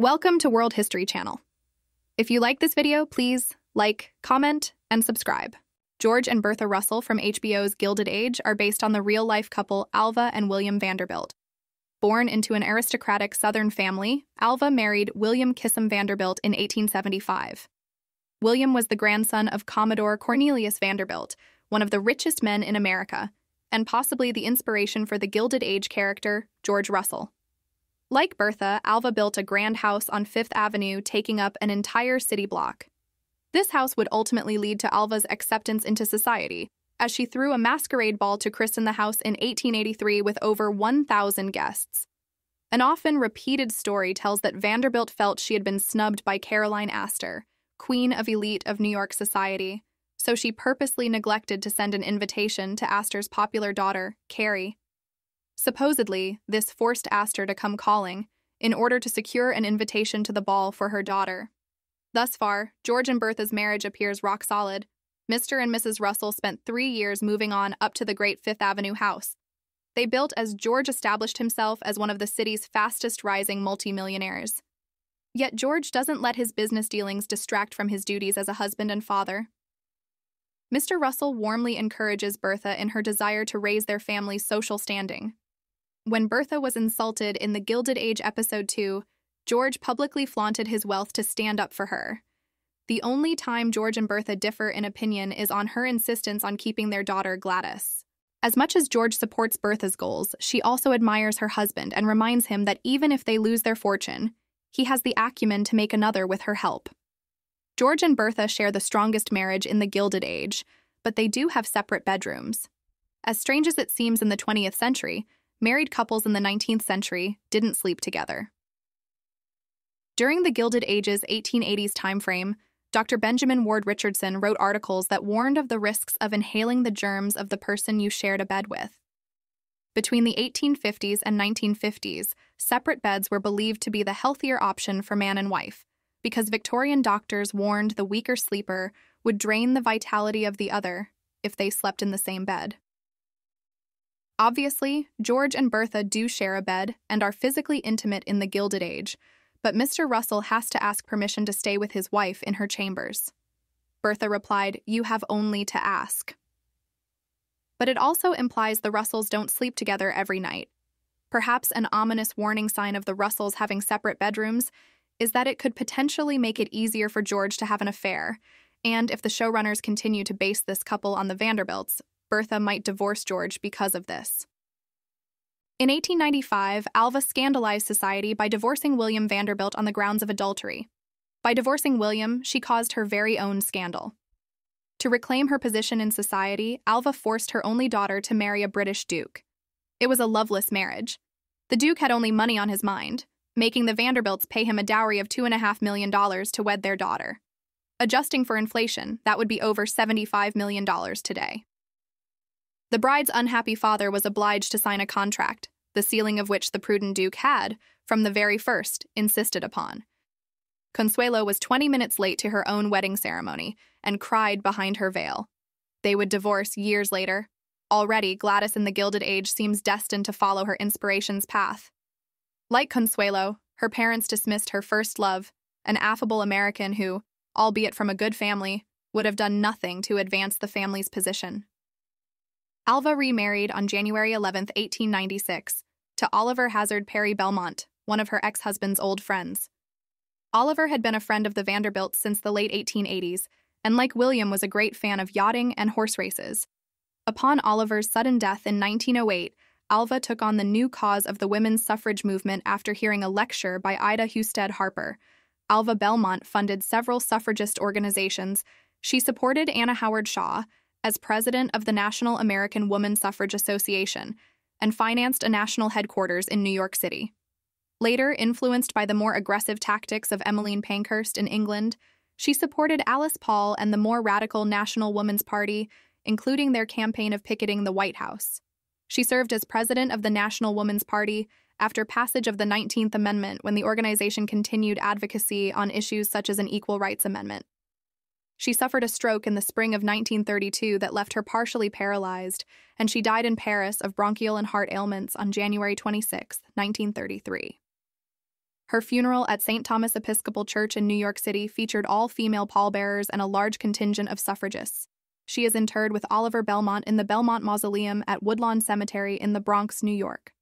Welcome to World History Channel. If you like this video, please like, comment, and subscribe. George and Bertha Russell from HBO's Gilded Age are based on the real life couple Alva and William Vanderbilt. Born into an aristocratic Southern family, Alva married William Kissam Vanderbilt in 1875. William was the grandson of Commodore Cornelius Vanderbilt, one of the richest men in America, and possibly the inspiration for the Gilded Age character, George Russell. Like Bertha, Alva built a grand house on Fifth Avenue, taking up an entire city block. This house would ultimately lead to Alva's acceptance into society, as she threw a masquerade ball to christen the house in 1883 with over 1,000 guests. An often repeated story tells that Vanderbilt felt she had been snubbed by Caroline Astor, queen of elite of New York society, so she purposely neglected to send an invitation to Astor's popular daughter, Carrie. Supposedly, this forced Astor to come calling in order to secure an invitation to the ball for her daughter. Thus far, George and Bertha's marriage appears rock solid. Mr. and Mrs. Russell spent three years moving on up to the great Fifth Avenue house. They built as George established himself as one of the city's fastest rising multimillionaires. Yet George doesn't let his business dealings distract from his duties as a husband and father. Mr. Russell warmly encourages Bertha in her desire to raise their family's social standing. When Bertha was insulted in the Gilded Age episode 2, George publicly flaunted his wealth to stand up for her. The only time George and Bertha differ in opinion is on her insistence on keeping their daughter Gladys. As much as George supports Bertha's goals, she also admires her husband and reminds him that even if they lose their fortune, he has the acumen to make another with her help. George and Bertha share the strongest marriage in the Gilded Age, but they do have separate bedrooms. As strange as it seems in the 20th century, married couples in the 19th century didn't sleep together. During the Gilded Age's 1880s timeframe, Dr. Benjamin Ward Richardson wrote articles that warned of the risks of inhaling the germs of the person you shared a bed with. Between the 1850s and 1950s, separate beds were believed to be the healthier option for man and wife, because Victorian doctors warned the weaker sleeper would drain the vitality of the other if they slept in the same bed. Obviously, George and Bertha do share a bed and are physically intimate in the Gilded Age, but Mr. Russell has to ask permission to stay with his wife in her chambers. Bertha replied, You have only to ask. But it also implies the Russells don't sleep together every night. Perhaps an ominous warning sign of the Russells having separate bedrooms is that it could potentially make it easier for George to have an affair, and if the showrunners continue to base this couple on the Vanderbilts, Bertha might divorce George because of this. In 1895, Alva scandalized society by divorcing William Vanderbilt on the grounds of adultery. By divorcing William, she caused her very own scandal. To reclaim her position in society, Alva forced her only daughter to marry a British duke. It was a loveless marriage. The duke had only money on his mind, making the Vanderbilts pay him a dowry of $2.5 million to wed their daughter. Adjusting for inflation, that would be over $75 million today. The bride's unhappy father was obliged to sign a contract, the sealing of which the prudent Duke had, from the very first, insisted upon. Consuelo was 20 minutes late to her own wedding ceremony and cried behind her veil. They would divorce years later. Already, Gladys in the Gilded Age seems destined to follow her inspiration's path. Like Consuelo, her parents dismissed her first love, an affable American who, albeit from a good family, would have done nothing to advance the family's position. Alva remarried on January 11, 1896, to Oliver Hazard Perry Belmont, one of her ex husband's old friends. Oliver had been a friend of the Vanderbilts since the late 1880s, and like William, was a great fan of yachting and horse races. Upon Oliver's sudden death in 1908, Alva took on the new cause of the women's suffrage movement after hearing a lecture by Ida Husted Harper. Alva Belmont funded several suffragist organizations. She supported Anna Howard Shaw as president of the National American Woman Suffrage Association and financed a national headquarters in New York City. Later, influenced by the more aggressive tactics of Emmeline Pankhurst in England, she supported Alice Paul and the more radical National Woman's Party, including their campaign of picketing the White House. She served as president of the National Woman's Party after passage of the 19th Amendment when the organization continued advocacy on issues such as an equal rights amendment. She suffered a stroke in the spring of 1932 that left her partially paralyzed, and she died in Paris of bronchial and heart ailments on January 26, 1933. Her funeral at St. Thomas Episcopal Church in New York City featured all female pallbearers and a large contingent of suffragists. She is interred with Oliver Belmont in the Belmont Mausoleum at Woodlawn Cemetery in the Bronx, New York.